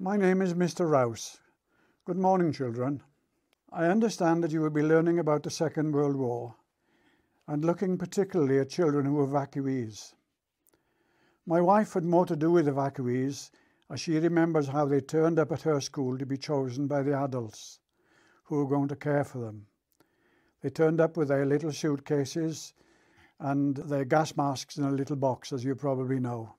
My name is Mr. Rouse. Good morning, children. I understand that you will be learning about the Second World War and looking particularly at children who were evacuees. My wife had more to do with evacuees as she remembers how they turned up at her school to be chosen by the adults who were going to care for them. They turned up with their little suitcases and their gas masks in a little box, as you probably know.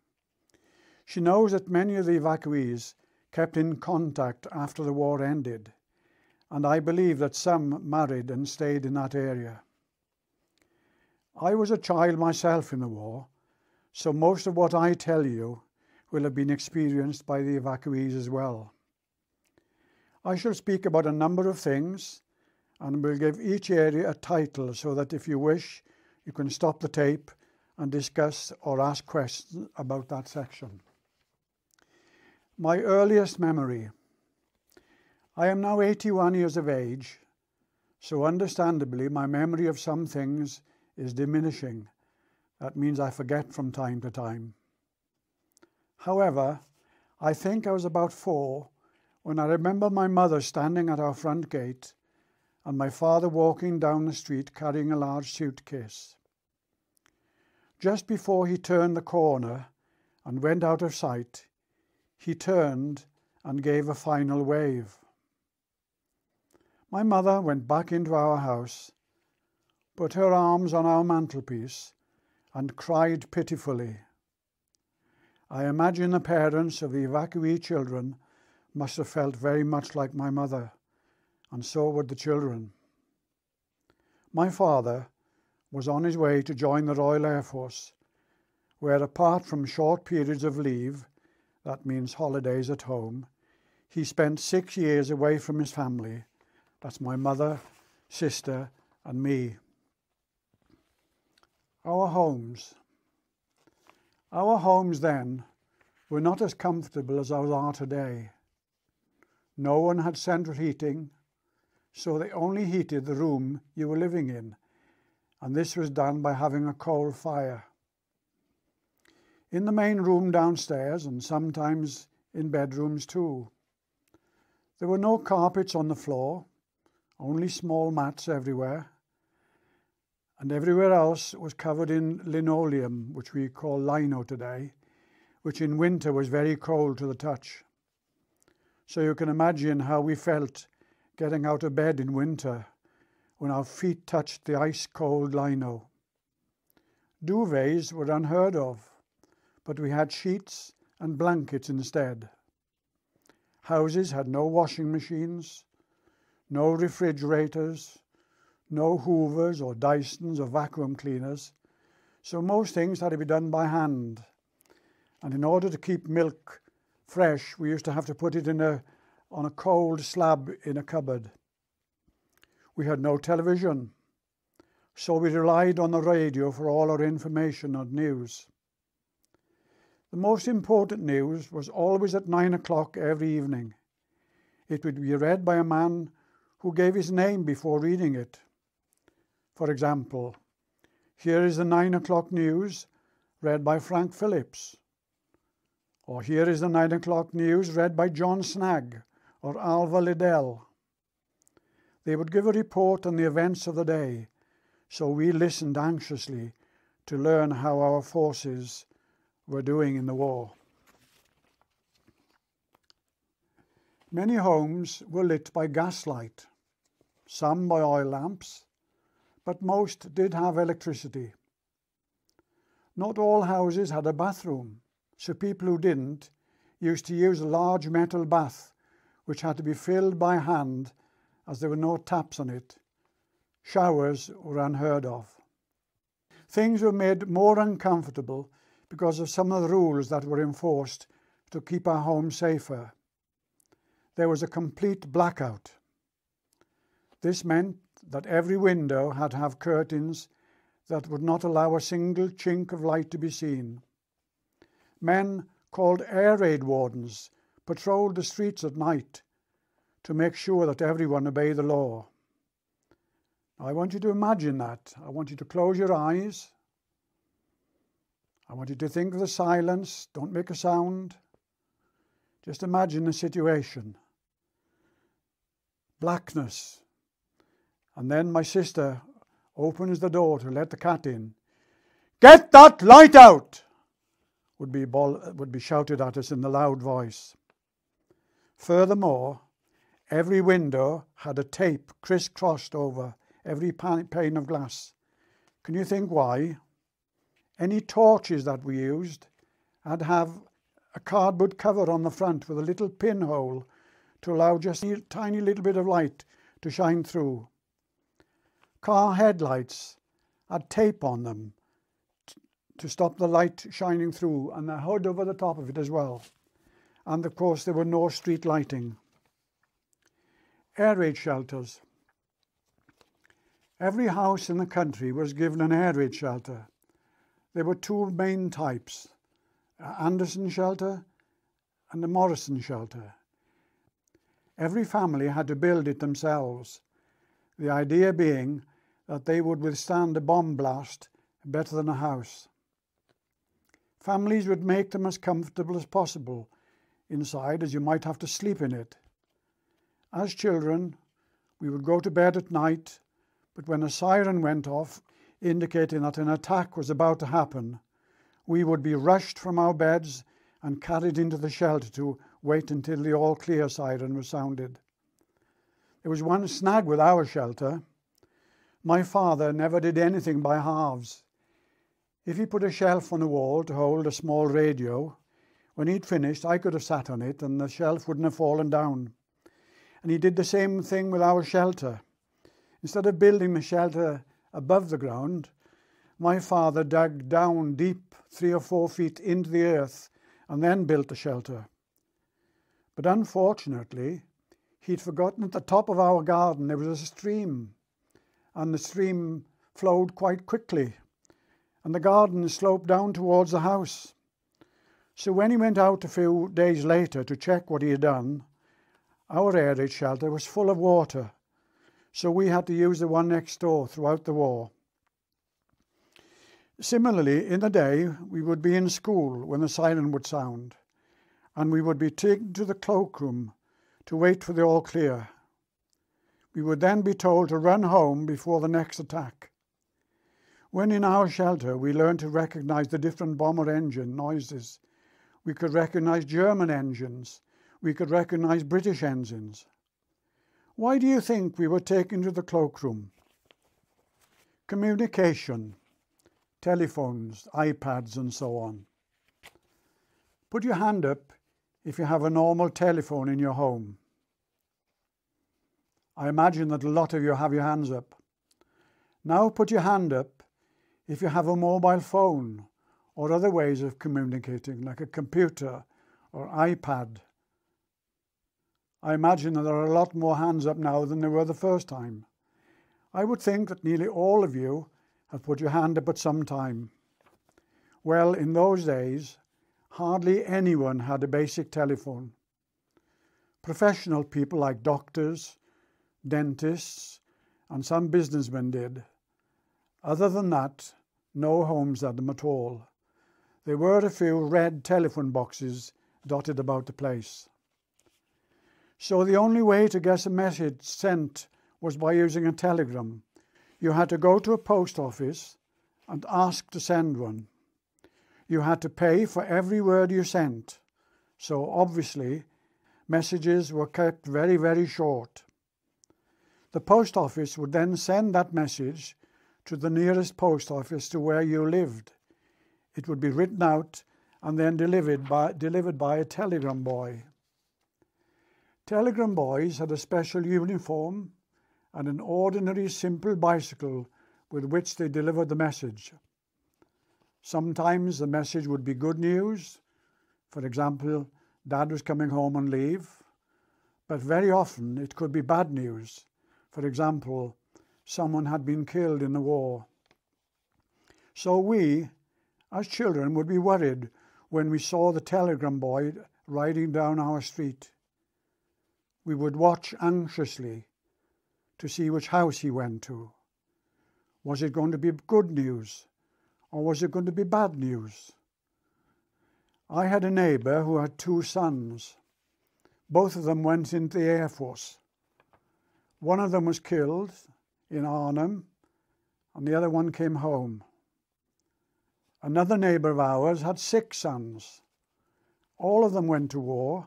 She knows that many of the evacuees kept in contact after the war ended, and I believe that some married and stayed in that area. I was a child myself in the war, so most of what I tell you will have been experienced by the evacuees as well. I shall speak about a number of things and will give each area a title so that if you wish, you can stop the tape and discuss or ask questions about that section. My earliest memory. I am now 81 years of age, so understandably my memory of some things is diminishing. That means I forget from time to time. However, I think I was about four when I remember my mother standing at our front gate and my father walking down the street carrying a large suitcase. Just before he turned the corner and went out of sight, he turned and gave a final wave. My mother went back into our house, put her arms on our mantelpiece, and cried pitifully. I imagine the parents of the evacuee children must have felt very much like my mother, and so would the children. My father was on his way to join the Royal Air Force, where, apart from short periods of leave, that means holidays at home. He spent six years away from his family. That's my mother, sister, and me. Our homes. Our homes then were not as comfortable as ours are today. No one had central heating, so they only heated the room you were living in, and this was done by having a coal fire. In the main room downstairs, and sometimes in bedrooms too. There were no carpets on the floor, only small mats everywhere, and everywhere else was covered in linoleum, which we call lino today, which in winter was very cold to the touch. So you can imagine how we felt getting out of bed in winter when our feet touched the ice cold lino. Duvets were unheard of but we had sheets and blankets instead. Houses had no washing machines, no refrigerators, no Hoovers or Dysons or vacuum cleaners, so most things had to be done by hand. And in order to keep milk fresh, we used to have to put it in a, on a cold slab in a cupboard. We had no television, so we relied on the radio for all our information and news. The most important news was always at nine o'clock every evening. It would be read by a man who gave his name before reading it. For example, here is the nine o'clock news read by Frank Phillips. Or here is the nine o'clock news read by John Snagge or Alvar Lidell. They would give a report on the events of the day, so we listened anxiously to learn how our forces were doing in the war. Many homes were lit by gaslight, some by oil lamps, but most did have electricity. Not all houses had a bathroom, so people who didn't used to use a large metal bath which had to be filled by hand as there were no taps on it. Showers were unheard of. Things were made more uncomfortable because of some of the rules that were enforced to keep our home safer. There was a complete blackout. This meant that every window had to have curtains that would not allow a single chink of light to be seen. Men called air raid wardens patrolled the streets at night to make sure that everyone obeyed the law. I want you to imagine that. I want you to close your eyes I want you to think of the silence. Don't make a sound. Just imagine the situation blackness. And then my sister opens the door to let the cat in. Get that light out! Would be, would be shouted at us in the loud voice. Furthermore, every window had a tape crisscrossed over every pane of glass. Can you think why? Any torches that we used had have a cardboard cover on the front with a little pinhole to allow just a tiny little bit of light to shine through. Car headlights had tape on them to stop the light shining through and a hood over the top of it as well. And of course, there were no street lighting. Air raid shelters. Every house in the country was given an air raid shelter. There were two main types uh, Anderson shelter and the Morrison shelter. Every family had to build it themselves, the idea being that they would withstand a bomb blast better than a house. Families would make them as comfortable as possible inside, as you might have to sleep in it. As children, we would go to bed at night, but when a siren went off, indicating that an attack was about to happen, we would be rushed from our beds and carried into the shelter to wait until the all clear siren was sounded. There was one snag with our shelter. My father never did anything by halves. If he put a shelf on the wall to hold a small radio, when he'd finished, I could have sat on it and the shelf wouldn't have fallen down. And he did the same thing with our shelter. Instead of building the shelter above the ground, my father dug down deep three or four feet into the earth and then built the shelter. But unfortunately, he'd forgotten at the top of our garden there was a stream, and the stream flowed quite quickly, and the garden sloped down towards the house. So when he went out a few days later to check what he had done, our air raid shelter was full of water, so we had to use the one next door throughout the war. Similarly, in the day, we would be in school when the siren would sound and we would be taken to the cloakroom to wait for the all clear. We would then be told to run home before the next attack. When in our shelter, we learned to recognize the different bomber engine noises. We could recognize German engines. We could recognize British engines. Why do you think we were taken to the cloakroom? Communication, telephones, iPads, and so on. Put your hand up if you have a normal telephone in your home. I imagine that a lot of you have your hands up. Now put your hand up if you have a mobile phone or other ways of communicating, like a computer or iPad. I imagine that there are a lot more hands up now than there were the first time. I would think that nearly all of you have put your hand up at some time. Well, in those days, hardly anyone had a basic telephone. Professional people like doctors, dentists, and some businessmen did. Other than that, no homes had them at all. There were a few red telephone boxes dotted about the place. So the only way to get a message sent was by using a telegram. You had to go to a post office and ask to send one you had to pay for every word you sent. So obviously, messages were kept very, very short. The post office would then send that message to the nearest post office to where you lived. It would be written out and then delivered by, delivered by a telegram boy. Telegram boys had a special uniform and an ordinary simple bicycle with which they delivered the message. Sometimes the message would be good news. For example, dad was coming home on leave. But very often it could be bad news. For example, someone had been killed in the war. So we, as children, would be worried when we saw the telegram boy riding down our street. We would watch anxiously to see which house he went to. Was it going to be good news? or was it going to be bad news? I had a neighbour who had two sons. Both of them went into the Air Force. One of them was killed in Arnhem, and the other one came home. Another neighbour of ours had six sons. All of them went to war,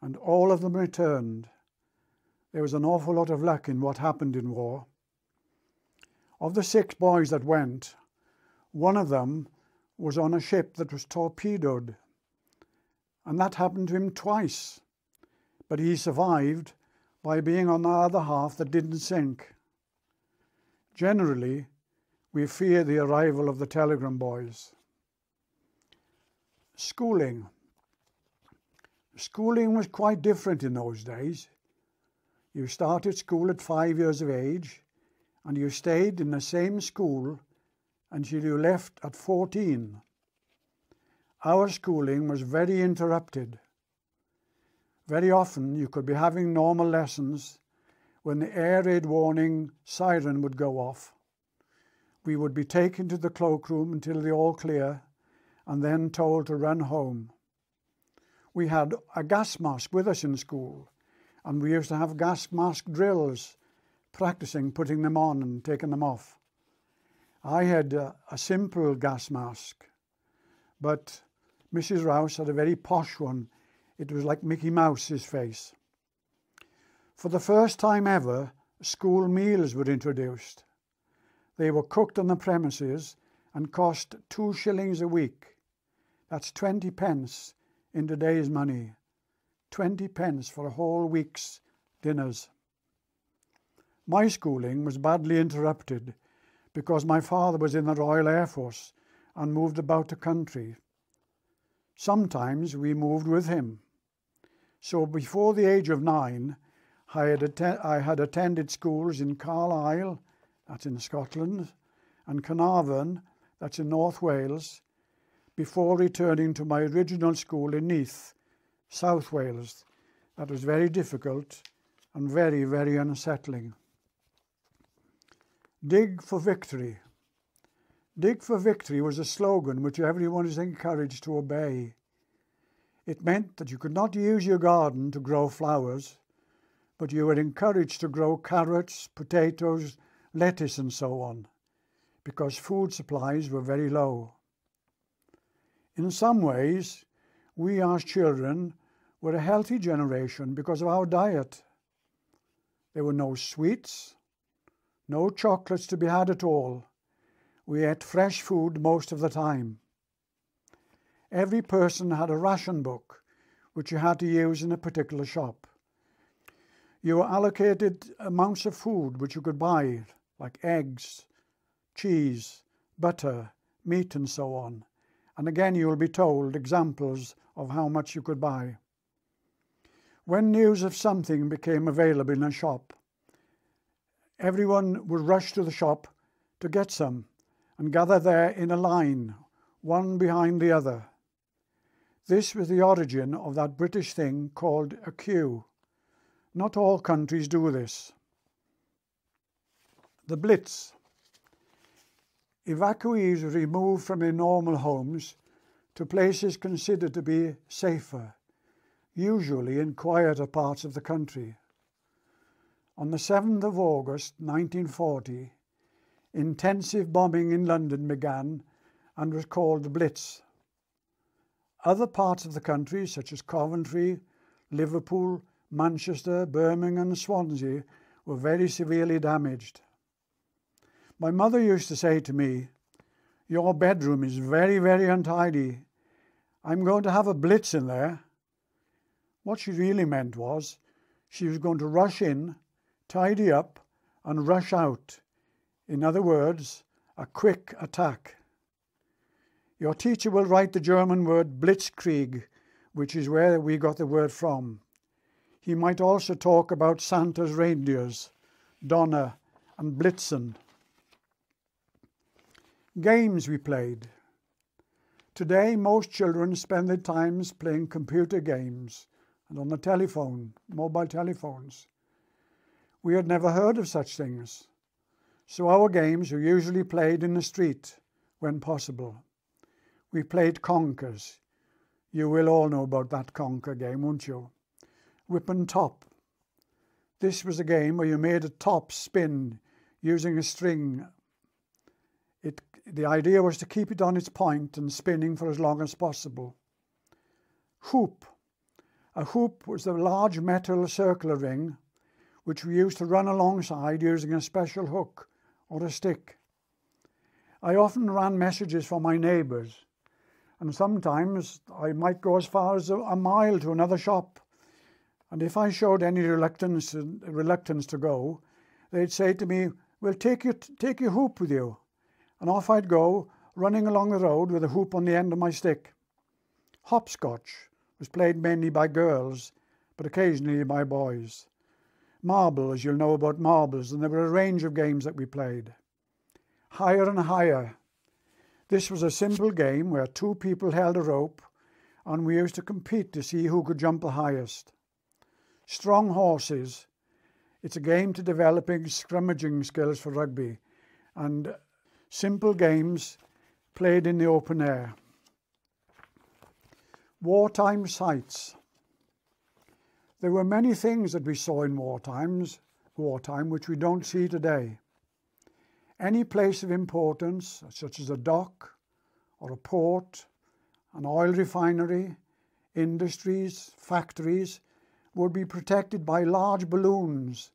and all of them returned. There was an awful lot of luck in what happened in war. Of the six boys that went, one of them was on a ship that was torpedoed, and that happened to him twice. But he survived by being on the other half that didn't sink. Generally, we fear the arrival of the telegram boys. Schooling. Schooling was quite different in those days. You started school at five years of age and you stayed in the same school until you left at 14. Our schooling was very interrupted. Very often you could be having normal lessons when the air raid warning siren would go off. We would be taken to the cloakroom until the all clear and then told to run home. We had a gas mask with us in school and we used to have gas mask drills, practicing putting them on and taking them off. I had a, a simple gas mask, but Mrs. Rouse had a very posh one. It was like Mickey Mouse's face. For the first time ever, school meals were introduced. They were cooked on the premises and cost two shillings a week. That's 20 pence in today's money. 20 pence for a whole week's dinners. My schooling was badly interrupted because my father was in the Royal Air Force and moved about the country. Sometimes we moved with him. So before the age of nine, I had, I had attended schools in Carlisle, that's in Scotland, and Carnarvon, that's in North Wales, before returning to my original school in Neath, South Wales. That was very difficult and very, very unsettling. Dig for victory. Dig for victory was a slogan which everyone is encouraged to obey. It meant that you could not use your garden to grow flowers, but you were encouraged to grow carrots, potatoes, lettuce, and so on, because food supplies were very low. In some ways, we as children were a healthy generation because of our diet. There were no sweets, no chocolates to be had at all. We ate fresh food most of the time. Every person had a ration book which you had to use in a particular shop. You were allocated amounts of food which you could buy, like eggs, cheese, butter, meat, and so on. And again, you will be told examples of how much you could buy. When news of something became available in a shop, everyone would rush to the shop to get some and gather there in a line, one behind the other. This was the origin of that British thing called a queue. Not all countries do this. The Blitz. Evacuees were removed from their normal homes to places considered to be safer usually in quieter parts of the country. On the 7th of August 1940, intensive bombing in London began and was called the Blitz. Other parts of the country, such as Coventry, Liverpool, Manchester, Birmingham, and Swansea, were very severely damaged. My mother used to say to me, Your bedroom is very, very untidy. I'm going to have a blitz in there. What she really meant was she was going to rush in, tidy up, and rush out. In other words, a quick attack. Your teacher will write the German word blitzkrieg, which is where we got the word from. He might also talk about Santa's reindeers, Donner and Blitzen. Games we played. Today, most children spend their times playing computer games and on the telephone, mobile telephones. We had never heard of such things, so our games were usually played in the street when possible. We played conkers. You will all know about that conker game, won't you? whip and top. This was a game where you made a top spin using a string. It, the idea was to keep it on its point and spinning for as long as possible. Hoop. A hoop was a large metal circular ring which we used to run alongside using a special hook or a stick. I often ran messages for my neighbours, and sometimes I might go as far as a mile to another shop. And if I showed any reluctance, reluctance to go, they'd say to me, Well, take your, take your hoop with you. And off I'd go, running along the road with a hoop on the end of my stick. Hopscotch was played mainly by girls, but occasionally by boys. Marbles, you'll know about marbles, and there were a range of games that we played. Higher and higher. This was a simple game where two people held a rope, and we used to compete to see who could jump the highest. Strong horses. It's a game to developing scrummaging skills for rugby, and simple games played in the open air. Wartime sights. There were many things that we saw in war times, wartime which we don't see today. Any place of importance, such as a dock or a port, an oil refinery, industries, factories, would be protected by large balloons,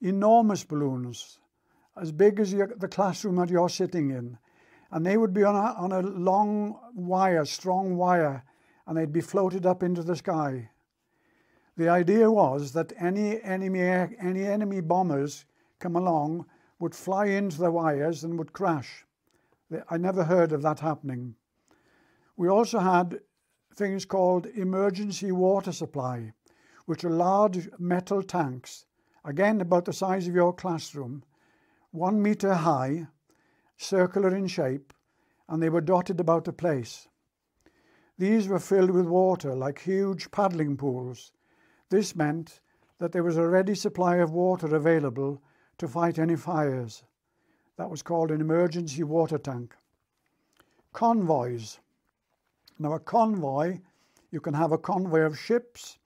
enormous balloons, as big as the classroom that you're sitting in. And they would be on a, on a long wire, strong wire, and they'd be floated up into the sky. The idea was that any enemy, any enemy bombers come along would fly into the wires and would crash. I never heard of that happening. We also had things called emergency water supply, which are large metal tanks, again about the size of your classroom, one metre high, circular in shape, and they were dotted about the place. These were filled with water like huge paddling pools. This meant that there was a ready supply of water available to fight any fires. That was called an emergency water tank. Convoys. Now, a convoy, you can have a convoy of ships,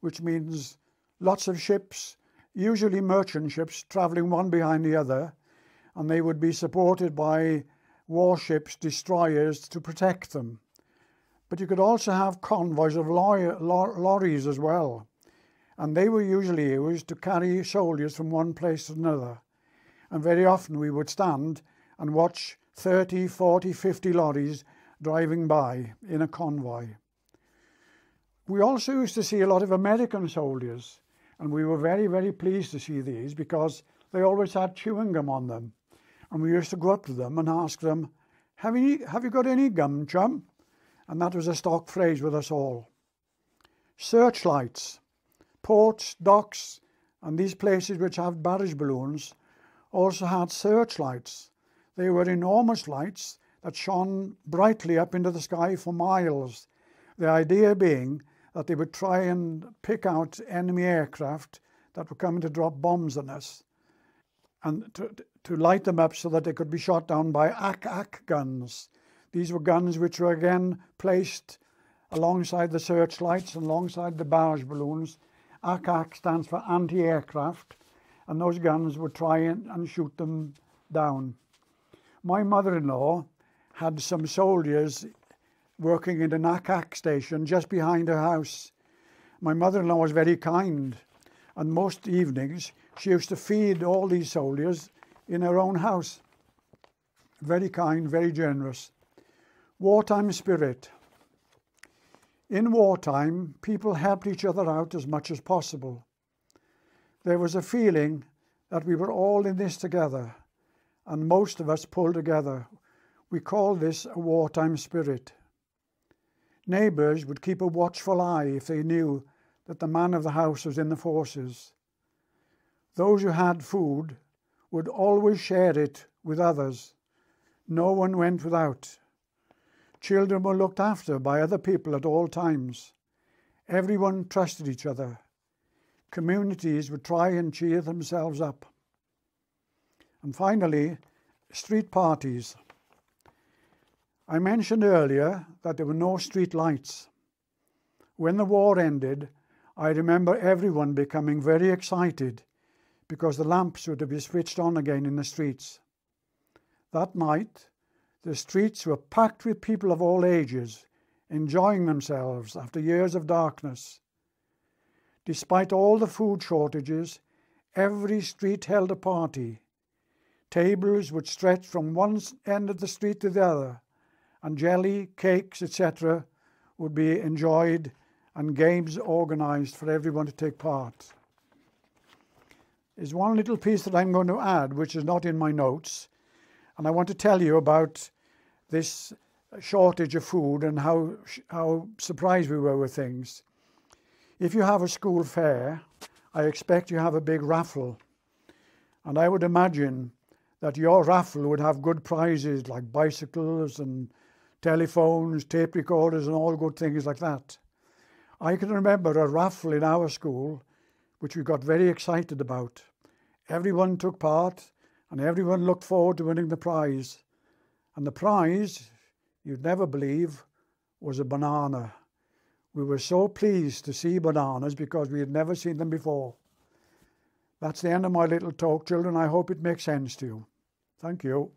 which means lots of ships, usually merchant ships, travelling one behind the other, and they would be supported by warships, destroyers to protect them. But you could also have convoys of lorries as well. And they were usually used to carry soldiers from one place to another. And very often we would stand and watch 30, 40, 50 lorries driving by in a convoy. We also used to see a lot of American soldiers, and we were very, very pleased to see these because they always had chewing gum on them. And we used to go up to them and ask them, Have you, have you got any gum, chum? and that was a stock phrase with us all. Searchlights, ports, docks, and these places which have barrage balloons also had searchlights. They were enormous lights that shone brightly up into the sky for miles. The idea being that they would try and pick out enemy aircraft that were coming to drop bombs on us and to, to light them up so that they could be shot down by ack-ack guns. These were guns which were again placed alongside the searchlights and alongside the barrage balloons. ack-ack stands for anti-aircraft, and those guns would try and, and shoot them down. My mother-in-law had some soldiers working in the ack-ack station just behind her house. My mother-in-law was very kind, and most evenings she used to feed all these soldiers in her own house. Very kind, very generous. Wartime spirit. In wartime, people helped each other out as much as possible. There was a feeling that we were all in this together, and most of us pulled together. We call this a wartime spirit. Neighbours would keep a watchful eye if they knew that the man of the house was in the forces. Those who had food would always share it with others. No one went without. Children were looked after by other people at all times. Everyone trusted each other. Communities would try and cheer themselves up. And finally, street parties. I mentioned earlier that there were no street lights. When the war ended, I remember everyone becoming very excited because the lamps were to be switched on again in the streets. That night, the streets were packed with people of all ages, enjoying themselves after years of darkness. Despite all the food shortages, every street held a party. Tables would stretch from one end of the street to the other, and jelly, cakes, etc., would be enjoyed and games organised for everyone to take part. There's one little piece that I'm going to add, which is not in my notes, and I want to tell you about this shortage of food and how, how surprised we were with things. If you have a school fair, I expect you have a big raffle. And I would imagine that your raffle would have good prizes like bicycles and telephones, tape recorders, and all good things like that. I can remember a raffle in our school which we got very excited about. Everyone took part and everyone looked forward to winning the prize. And the prize, you'd never believe, was a banana. We were so pleased to see bananas because we had never seen them before. That's the end of my little talk, children. I hope it makes sense to you. Thank you.